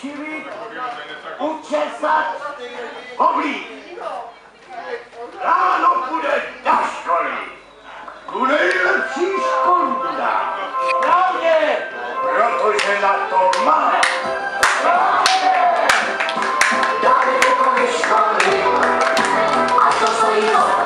ošivit, učesat, oblík. Ráno půjde do školy. Tu nejlepší školu. Právě, protože na to má. Ve školy, a to na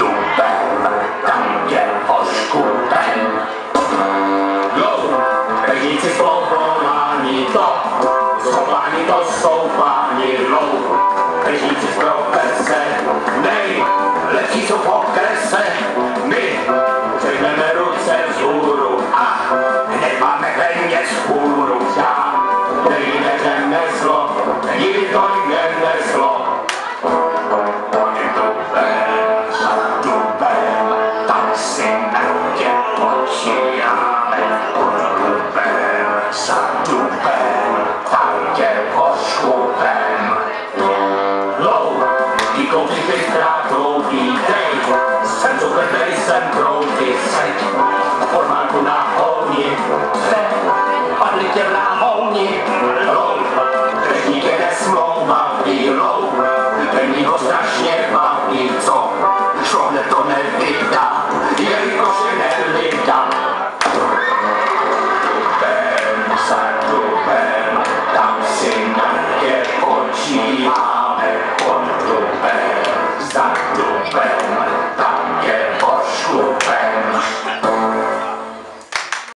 dupem, tam je oškupem. Go! Pejníci povolání to, schování to jsou páni lou. Pejníci z profese, nej, lepší jsou v okrese. My přehneme ruce vzhůru a nemáme ve měc. Right.